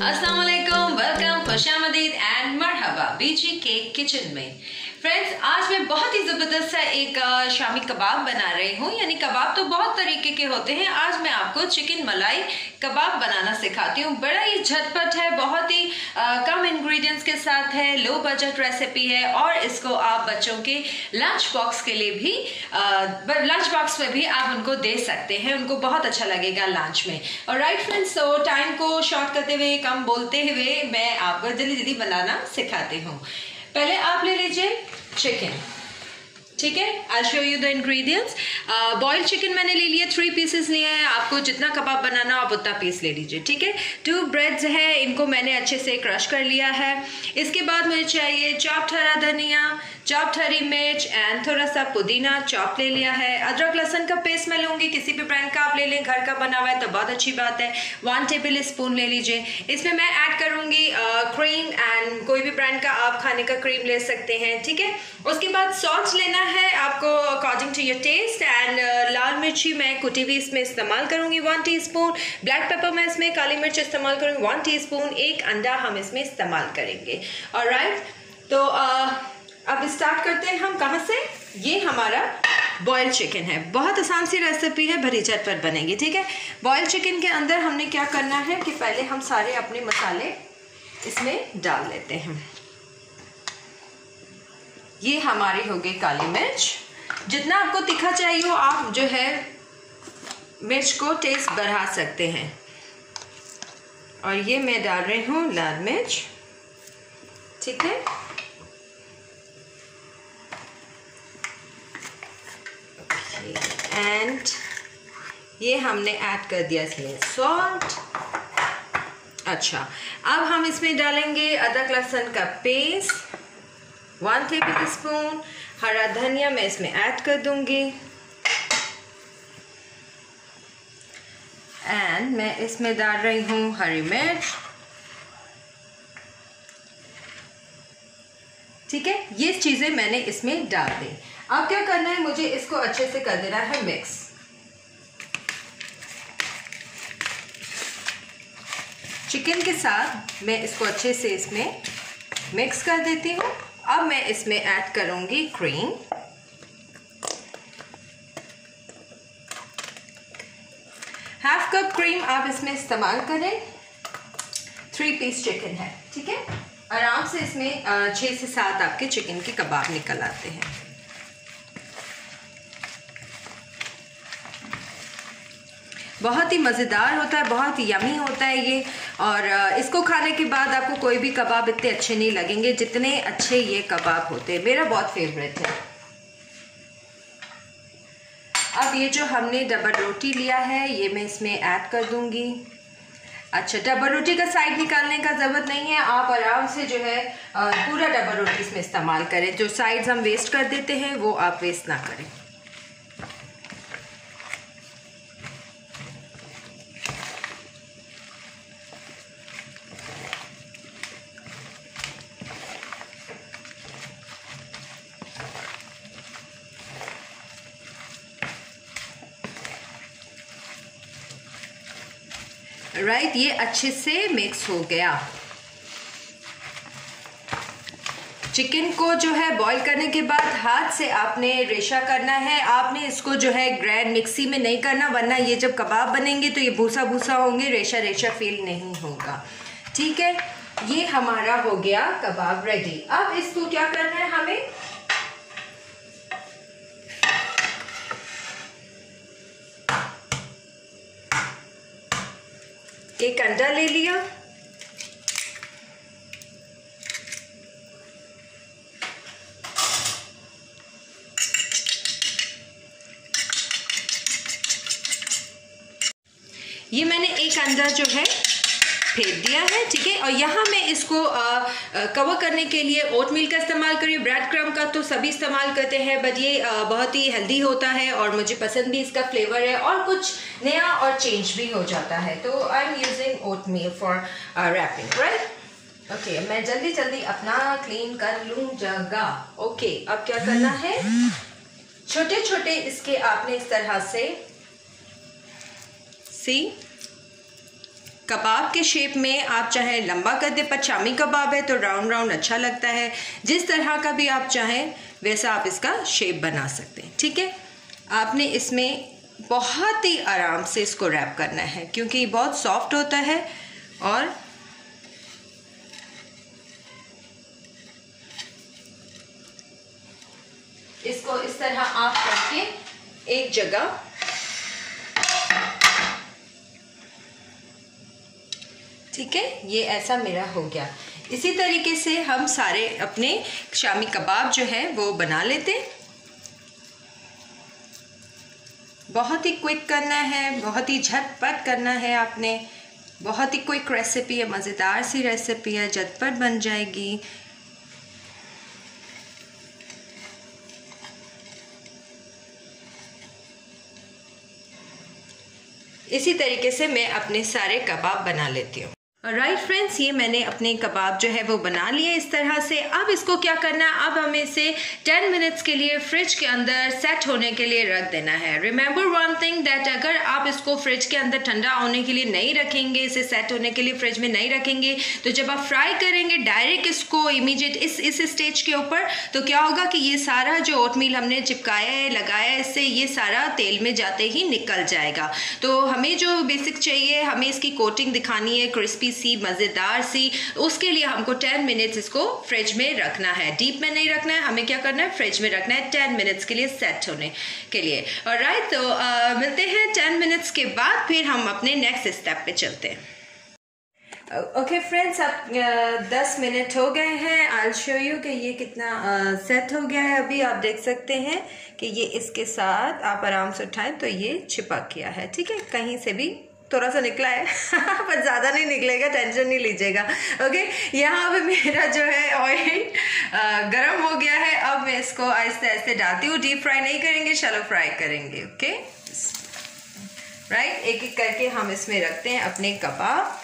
अस्सलाम वालेकुम खुशामदीद एंड मरहबा बीजी केक किचन में फ्रेंड्स आज मैं बहुत ही ज़बरदस्त सा एक शामी कबाब बना रही हूँ। यानी कबाब तो बहुत तरीके के होते हैं। आज मैं आपको चिकन मलाई कबाब बनाना सिखाती हूँ। बड़ा ही झटपट है बहुत ही आ, कम इंग्रेडिएंट्स के साथ है लो बजट रेसिपी है और इसको आप बच्चों के लंच बॉक्स के लिए भी लंच बॉक्स में भी आप उनको दे सकते हैं। उनको बहुत अच्छा लगेगा लंच में। और राइट फ्रेंड्स तो टाइम को शॉर्ट करते हुए कम बोलते हुए मैं आपको जल्दी जल्दी बनाना सिखाती हूँ। पहले आप ले लीजिए चिकन ठीक है? I show you the ingredients boiled chicken मैंने ले लिया थ्री पीसेस लिए हैं। आपको जितना कबाब बनाना आप उतना पीस ले लीजिए, ठीक है? टू ब्रेड्स है, इनको मैंने अच्छे से क्रश कर लिया है। इसके बाद मुझे चाहिए चॉप्ड हरा धनिया चॉप्ड हरी मिर्च एंड थोड़ा सा पुदीना चॉप ले लिया है। अदरक, लहसन का पेस्ट मैं लूँगी। किसी भी ब्रांड का आप ले लें, घर का बना हुआ है तो बहुत अच्छी बात है। वन टेबल स्पून ले लीजिए। इसमें मैं ऐड करूँगी क्रीम एंड कोई भी ब्रांड का आप खाने का क्रीम ले सकते हैं, ठीक है? उसके बाद सॉल्ट लेना है आपको according to your taste and लाल मिर्ची मैं कुटी हुई इसमें इस्तेमाल करूँगी वन टी ब्लैक पेपर मैं इसमें काली मिर्च इस्तेमाल करूँगी वन टी एक अंडा हम इसमें इस्तेमाल करेंगे। और राइट तो uh, अब स्टार्ट करते हैं हम कहाँ से? ये हमारा बॉयल चिकन है। बहुत आसान सी रेसिपी है भरी झटपट बनेगी ठीक है? बॉयल चिकन के अंदर हमने क्या करना है कि पहले हम सारे अपने मसाले इसमें डाल लेते हैं। ये हमारी हो गई काली मिर्च। जितना आपको तीखा चाहिए हो, आप जो है मिर्च को टेस्ट बढ़ा सकते हैं। और ये मैं डाल रही हूँ लाल मिर्च। ठीक है? एंड ये हमने ऐड कर दिया इसमें सॉल्ट अच्छा अब हम इसमें डालेंगे अदरक लहसुन का पेस्ट वन टेबल स्पून हरा धनिया मैं इसमें ऐड कर दूँगी। एंड मैं इसमें डाल रही हूँ हरी मिर्च। ठीक है? ये चीज़ें मैंने इसमें डाल दी। अब क्या करना है? मुझे इसको अच्छे से कर देना है मिक्स चिकन के साथ मैं इसको अच्छे से इसमें मिक्स कर देती हूँ। अब मैं इसमें ऐड करूँगी क्रीम हाफ़ कप क्रीम आप इसमें इस्तेमाल करें. थ्री पीस चिकन है, ठीक है? आराम से इसमें छः से सात आपके चिकन के कबाब निकल आते हैं. बहुत ही मज़ेदार होता है, बहुत यमी होता है ये। और इसको खाने के बाद आपको कोई भी कबाब इतने अच्छे नहीं लगेंगे जितने अच्छे ये कबाब होते हैं। मेरा बहुत फेवरेट है। अब ये जो हमने डबल रोटी लिया है, ये मैं इसमें ऐड कर दूँगी। अच्छा डबल रोटी का साइड निकालने का ज़रूरत नहीं है। आप आराम से जो है पूरा डबल रोटी इसमें इस्तेमाल करें। जो साइड्स हम वेस्ट कर देते हैं, वो आप वेस्ट ना करें। राइट ये अच्छे से मिक्स हो गया। चिकन को जो है बॉईल करने के बाद हाथ से आपने रेशा करना है। आपने इसको जो है ग्रैंड मिक्सी में नहीं करना, वरना ये जब कबाब बनेंगे तो ये भूसा भूसा होंगे रेशा रेशा फील नहीं होगा। ठीक है? ये हमारा हो गया कबाब रेडी अब इसको क्या करना है हमें? एक अंडा ले लिया। ये मैंने एक अंडा जो है फेंक दिया है ठीक है? और यहाँ मैं इसको कवर करने के लिए ओट मिल का इस्तेमाल करी ब्रेड क्रम का तो सभी इस्तेमाल करते हैं बट ये आ, बहुत ही हेल्दी होता है और मुझे पसंद भी इसका फ्लेवर है और कुछ नया और चेंज भी हो जाता है। तो I am using oatmeal for wrapping right okay okay, मैं जल्दी जल्दी अपना क्लीन कर लूँ जगह ओके okay, अब क्या करना है? छोटे छोटे इसके आपने इस तरह से सी कबाब के शेप में आप चाहे लंबा कर दे पर शामी कबाब है तो राउंड राउंड अच्छा लगता है। जिस तरह का भी आप चाहें, वैसा आप इसका शेप बना सकते हैं, ठीक है? आपने इसमें बहुत ही आराम से इसको रैप करना है, क्योंकि ये बहुत सॉफ्ट होता है और इसको इस तरह आप करके एक जगह ठीक है? ये ऐसा मेरा हो गया। इसी तरीके से हम सारे अपने शामी कबाब जो है, वो बना लेते। बहुत ही क्विक करना है, बहुत ही झटपट करना है आपने। बहुत ही क्विक रेसिपी है, मज़ेदार सी रेसिपी है, झटपट बन जाएगी। इसी तरीके से मैं अपने सारे कबाब बना लेती हूँ। राइट right फ्रेंड्स ये मैंने अपने कबाब जो है वो बना लिए इस तरह से। अब इसको क्या करना है? अब हमें इसे 10 मिनट्स के लिए फ्रिज के अंदर सेट होने के लिए रख देना है। रिमेंबर वन थिंग दैट अगर आप इसको फ्रिज के अंदर ठंडा होने के लिए नहीं रखेंगे, इसे सेट होने के लिए फ्रिज में नहीं रखेंगे तो जब आप फ्राई करेंगे डायरेक्ट इसको इमीडिएट इस इस स्टेज के ऊपर तो क्या होगा कि ये सारा जो ओटमील हमने चिपकाया है, लगाया है, इससे ये सारा तेल में जाते ही निकल जाएगा। तो हमें जो बेसिक चाहिए, हमें इसकी कोटिंग दिखानी है क्रिस्पी सी मज़ेदार सी। उसके लिए हमको 10 मिनट्स इसको फ्रिज में रखना है। डीप में नहीं रखना है हमें क्या करना है? फ्रिज में रखना है 10 मिनट्स के लिए सेट होने के लिए। और राइट तो आ, मिलते हैं 10 मिनट्स के बाद फिर हम अपने नेक्स्ट स्टेप पे चलते हैं। ओके फ्रेंड्स अब दस मिनट हो गए हैं। आई शो यू कि ये कितना सेट uh, हो गया है अभी। आप देख सकते हैं कि ये इसके साथ आप आराम से उठाएँ तो ये चिपक गया है ठीक है? कहीं से भी थोड़ा सा निकला है पर ज़्यादा नहीं निकलेगा टेंशन नहीं लीजिएगा। ओके यहाँ पे मेरा जो है ऑयल गरम हो गया है। अब मैं इसको आहिस्ते आहिस्ते डालती हूँ। डीप फ्राई नहीं करेंगे शलो फ्राई करेंगे ओके राइट एक एक करके हम इसमें रखते हैं अपने कबाब।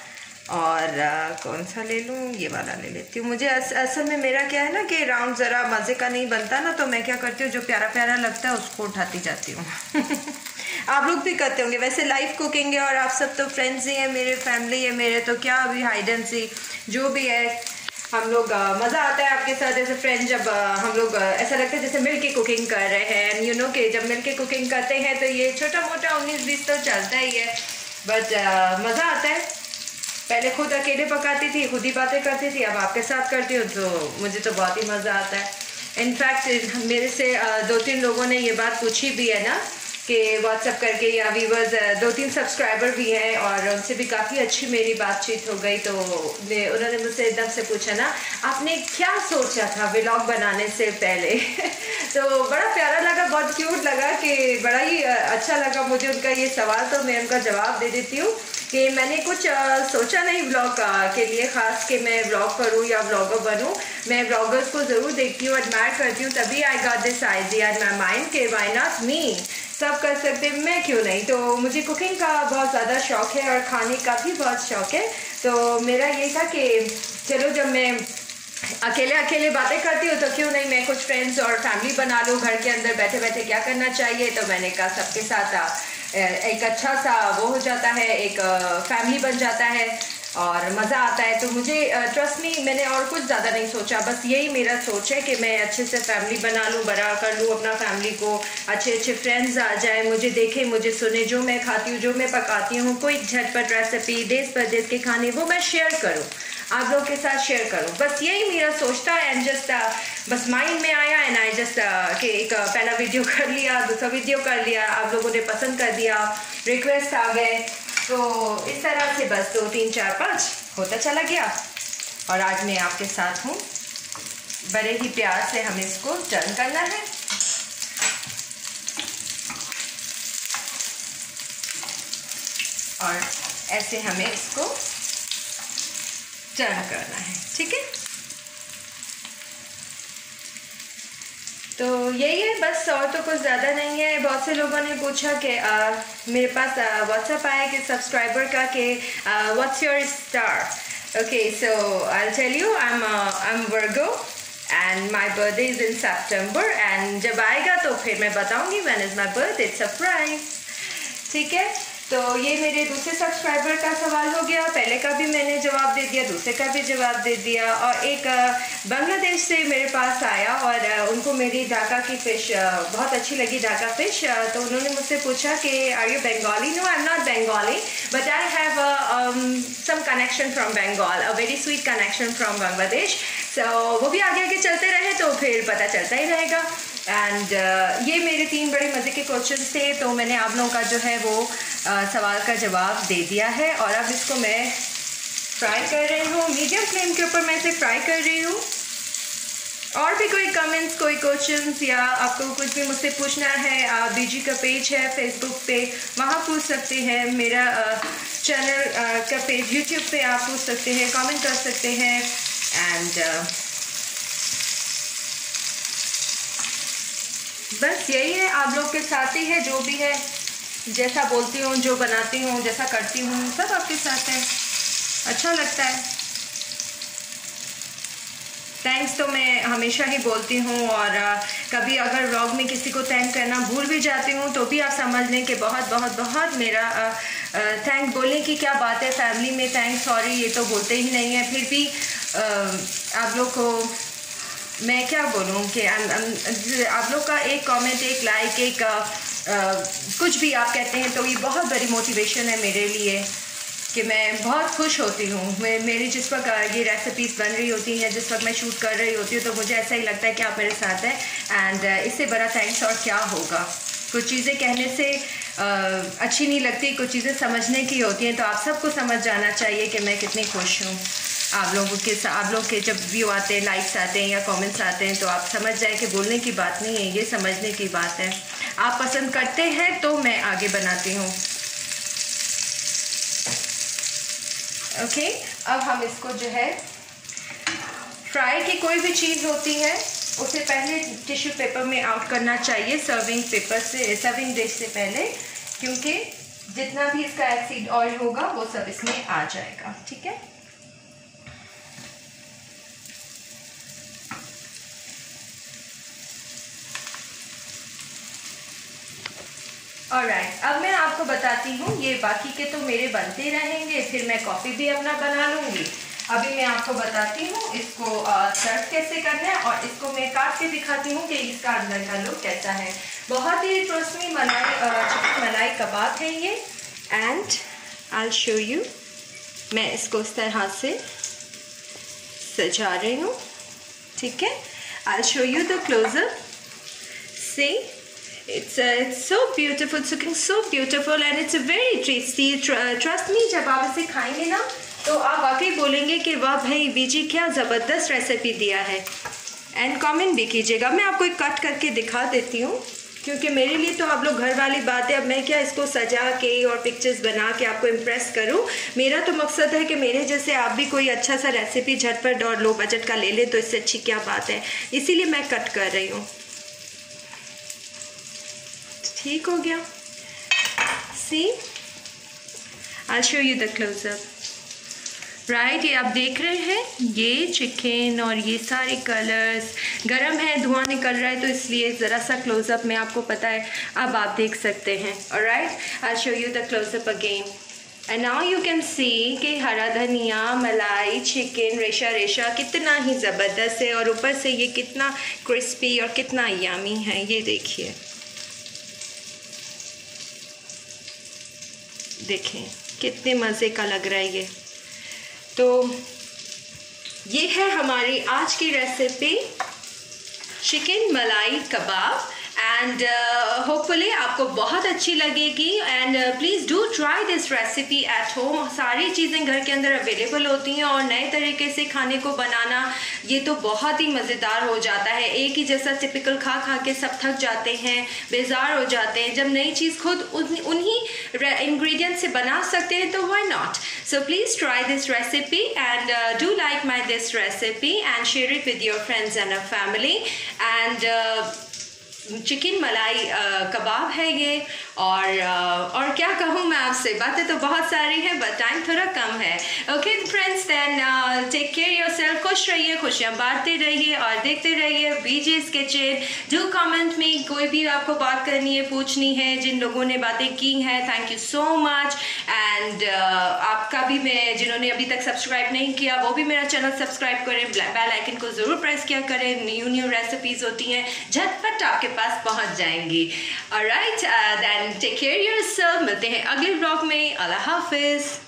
और आ, कौन सा ले लूँ? ये वाला ले लेती हूँ। मुझे अस, असल में मेरा क्या है ना कि राउंड ज़रा मज़े का नहीं बनता ना तो मैं क्या करती हूँ जो प्यारा प्यारा लगता है उसको उठाती जाती हूँ। आप लोग भी करते होंगे। वैसे लाइव कुकिंग है और आप सब तो फ्रेंड्स ही हैं, मेरे फैमिली है मेरे तो क्या अभी हाइडन सी जो भी है, हम लोग मज़ा आता है आपके साथ ऐसे फ्रेंड जब हम लोग ऐसा लगता है जैसे मिल के कुकिंग कर रहे हैं। एंड यू नो कि जब मिल के कुकिंग करते हैं तो ये छोटा मोटा उन्नीस बीस तो चलता ही है। बट मज़ा आता है। पहले खुद अकेले पकाती थी, खुद ही बातें करती थी, अब आपके साथ करती हूँ तो मुझे तो बहुत ही मज़ा आता है। इनफैक्ट मेरे से दो तीन लोगों ने ये बात पूछी भी है ना कि व्हाट्सअप करके या व्यूवर्स दो तीन सब्सक्राइबर भी हैं और उनसे भी काफ़ी अच्छी मेरी बातचीत हो गई तो उन्होंने मुझसे एकदम से पूछा ना, आपने क्या सोचा था व्लॉग बनाने से पहले? तो बड़ा प्यारा लगा, बहुत क्यूट लगा कि बड़ा ही अच्छा लगा मुझे उनका ये सवाल तो मैं उनका जवाब दे देती हूँ। कि मैंने कुछ आ, सोचा नहीं ब्लॉग के लिए ख़ास कि मैं ब्लॉग करूँ या ब्लॉगर बनूँ। मैं ब्लॉगर्स को ज़रूर देखती हूँ एडमायर करती हूँ तभी I got this idea in my mind के वाई नॉट मी सब कर सकते मैं क्यों नहीं? तो मुझे कुकिंग का बहुत ज़्यादा शौक है और खाने का भी बहुत शौक है। तो मेरा ये था कि चलो जब मैं अकेले अकेले बातें करती हूँ तो क्यों नहीं मैं कुछ फ्रेंड्स और फैमिली बना लूँ घर के अंदर बैठे बैठे क्या करना चाहिए? तो मैंने कहा सबके साथ एक अच्छा सा वो हो जाता है, एक फैमिली बन जाता है और मज़ा आता है। तो मुझे ट्रस्ट मी मैंने और कुछ ज़्यादा नहीं सोचा। बस यही मेरा सोच है कि मैं अच्छे से फैमिली बना लूँ, बड़ा कर लूँ अपना फैमिली को। अच्छे अच्छे फ्रेंड्स आ जाए, मुझे देखें, मुझे सुने। जो मैं खाती हूँ, जो मैं पकाती हूँ, कोई झटपट रेसिपी देश परदेश के खाने, वो मैं शेयर करूँ। आप लोग के साथ शेयर करूँ। बस यही मेरा सोचता है एंड जस्ट बस माइंड में आया एंड आई जस्ट कि एक पहला वीडियो कर लिया, दूसरा वीडियो कर लिया, आप लोगों ने पसंद कर दिया रिक्वेस्ट आ गए तो इस तरह से बस दो, तीन, चार, पाँच होता चला गया। और आज मैं आपके साथ हूँ। बड़े ही प्यार से हमें इसको टर्न करना है। और ऐसे हमें इसको टर्न करना है, ठीक है? तो यही है, बस और तो कुछ ज़्यादा नहीं है। बहुत से लोगों ने पूछा कि मेरे पास व्हाट्सएप आया कि सब्सक्राइबर का कि what's your star okay so I tell you I am I am Virgo and my birthday is in September and जब आएगा तो फिर मैं बताऊँगी when is my birthday surprise ठीक है? तो ये मेरे दूसरे सब्सक्राइबर का सवाल हो गया। पहले का भी मैंने जवाब दे दिया, दूसरे का भी जवाब दे दिया और एक बांग्लादेश से मेरे पास आया और उनको मेरी ढाका की फ़िश बहुत अच्छी लगी ढाका फ़िश तो उन्होंने मुझसे पूछा कि are you Bengali no I am not Bengali but I have some connection from Bengal a very sweet connection from Bangladesh so वो भी आगे आगे चलते रहे तो फिर पता चलता ही रहेगा। एंड uh, ये मेरे तीन बड़े मज़े के क्वेश्चन थे तो मैंने आप लोगों का जो है वो uh, सवाल का जवाब दे दिया है। और अब इसको मैं फ्राई कर रही हूँ। मीडियम फ्लेम के ऊपर मैं इसे फ्राई कर रही हूँ। और भी कोई कमेंट्स कोई क्वेश्चंस या आपको कुछ भी मुझसे पूछना है आप बीजी का पेज है फेसबुक पे वहाँ पूछ सकते हैं। मेरा चैनल uh, का पेज यूट्यूब पे आप पूछ सकते हैं कमेंट कर सकते हैं। एंड बस यही है, आप लोग के साथ ही है, जो भी है। जैसा बोलती हूँ, जो बनाती हूँ, जैसा करती हूँ, सब आपके साथ है। अच्छा लगता है। थैंक्स तो मैं हमेशा ही बोलती हूँ, और कभी अगर व्लॉग में किसी को थैंक करना भूल भी जाती हूँ तो भी आप समझ लें कि बहुत बहुत बहुत मेरा थैंक बोलने की क्या बात है फैमिली में थैंक सॉरी ये तो बोलते ही नहीं है। फिर भी आप लोग को मैं क्या बोलूँ कि आप लोग का एक कमेंट एक लाइक एक आ, आ, कुछ भी आप कहते हैं तो ये बहुत बड़ी मोटिवेशन है मेरे लिए कि मैं बहुत खुश होती हूँ। मेरी जिस वक्त ये रेसिपीज़ बन रही होती हैं या जिस वक्त मैं शूट कर रही होती हूँ तो मुझे ऐसा ही लगता है कि आप मेरे साथ हैं एंड इससे बड़ा थैंक्स और क्या होगा। कुछ चीज़ें कहने से आ, अच्छी नहीं लगती कुछ चीज़ें समझने की होती हैं तो आप सबको समझ जाना चाहिए कि मैं कितनी खुश हूँ। आप लोगों के आप लोग के जब व्यू आते हैं लाइक्स आते हैं या कमेंट्स आते हैं तो आप समझ जाए कि बोलने की बात नहीं है, ये समझने की बात है। आप पसंद करते हैं तो मैं आगे बनाती हूँ। ओके अब हम इसको जो है फ्राई की कोई भी चीज़ होती है, उसे पहले टिश्यू पेपर में आउट करना चाहिए सर्विंग पेपर से सर्विंग डिश से पहले, क्योंकि जितना भी इसका एसिड ऑयल होगा, वो सब इसमें आ जाएगा, ठीक है? और राइट अब मैं आपको बताती हूँ, ये बाकी के तो मेरे बनते रहेंगे, फिर मैं कॉफ़ी भी अपना बना लूँगी। अभी मैं आपको बताती हूँ, इसको सर्व कैसे करना है और इसको मैं काट के दिखाती हूँ कि इसका अंदर का लुक कैसा है। बहुत ही ट्रस्मी मलाई चिकन मलाई कबाब है ये एंड आई शो यू मैं इसको इस तरह से सजा रही हूँ, ठीक है? I show you the closer see It's uh, it's so beautiful. It's looking so beautiful and it's very tasty. Tr trust me, जब आप इसे खाएँगे ना तो आप वाकई बोलेंगे कि वाह भाई बीजी क्या ज़बरदस्त रेसिपी दिया है। एंड कमेंट भी कीजिएगा। मैं आपको एक कट करके दिखा देती हूँ क्योंकि मेरे लिए तो आप लोग घर वाली बात है अब मैं क्या इसको सजा के और पिक्चर्स बना के आपको इम्प्रेस करूँ? मेरा तो मकसद है कि मेरे जैसे आप भी कोई अच्छा सा रेसिपी झटपट और लो बजट का ले लें तो इससे अच्छी क्या बात है। इसीलिए मैं कट कर रही हूँ। ठीक हो गया। See I show you the closeup right ये आप देख रहे हैं, ये चिकन और ये सारे कलर्स गरम है, धुआँ निकल रहा है तो इसलिए ज़रा सा क्लोजअप में आपको पता है, अब आप देख सकते हैं। और right I show you the closeup again and now you can see कि हरा धनिया, मलाई चिकन रेशा रेशा कितना ही ज़बरदस्त है, और ऊपर से ये कितना क्रिस्पी और कितना यामी है, ये देखिए। देखें, कितने मज़े का लग रहा है ये। तो ये है हमारी आज की recipe chicken malai kebab and hopefully uh, आपको बहुत अच्छी लगेगी। And please do try this recipe at home सारी चीज़ें घर के अंदर अवेलेबल होती हैं और नए तरीके से खाने को बनाना ये तो बहुत ही मज़ेदार हो जाता है। एक ही जैसा टिपिकल खा खा के सब थक जाते हैं बेजार हो जाते हैं। जब नई चीज़ खुद उन्हीं इंग्रेडिएंट से बना सकते हैं तो why not so please try this recipe and do like my this recipe and share it with your friends and a family and chicken malai kebab है ये। और और क्या कहूँ मैं आपसे? बातें तो बहुत सारी हैं बट टाइम थोड़ा कम है। Okay friends then take care yourself खुश रहिए, खुशियाँ बांटते रहिए और देखते रहिए बीजेस किचन डू कमेंट में कोई भी आपको बात करनी है, पूछनी है, जिन लोगों ने बातें की हैं thank you so much and आपका भी मैं, जिन्होंने अभी तक सब्सक्राइब नहीं किया, वो भी मेरा चैनल सब्सक्राइब करें बेल आइकन को ज़रूर प्रेस किया करें। न्यू न्यू रेसिपीज़ होती हैं, झटपट आपके पास पहुँच जाएँगी। Right then take care your मिलते हैं अगले ब्लॉग में। अल्लाह हाफिज़।